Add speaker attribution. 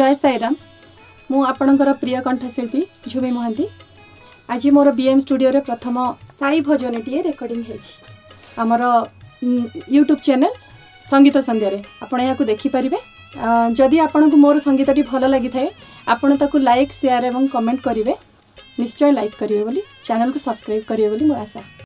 Speaker 1: ଜୟ ସାଇରାମ ମୁଁ ଆପଣଙ୍କର ପ୍ରିୟ କଣ୍ଠଶିଳ୍ପୀ ଝୁମି ମହାନ୍ତି ଆଜି ମୋର ବି ଏମ୍ ଷ୍ଟୁଡ଼ିଓରେ ପ୍ରଥମ ସାଇ ଭଜନଟିଏ ରେକର୍ଡ଼ିଂ ହେଇଛି ଆମର ୟୁଟ୍ୟୁବ୍ ଚ୍ୟାନେଲ୍ ସଙ୍ଗୀତ ସନ୍ଧ୍ୟାରେ ଆପଣ ଏହାକୁ ଦେଖିପାରିବେ ଯଦି ଆପଣଙ୍କୁ ମୋର ସଙ୍ଗୀତଟି ଭଲ ଲାଗିଥାଏ ଆପଣ ତାକୁ ଲାଇକ୍ ସେୟାର ଏବଂ କମେଣ୍ଟ କରିବେ ନିଶ୍ଚୟ ଲାଇକ୍ କରିବେ ବୋଲି ଚ୍ୟାନେଲ୍କୁ ସବସ୍କ୍ରାଇବ୍ କରିବେ ବୋଲି ମୋର ଆଶା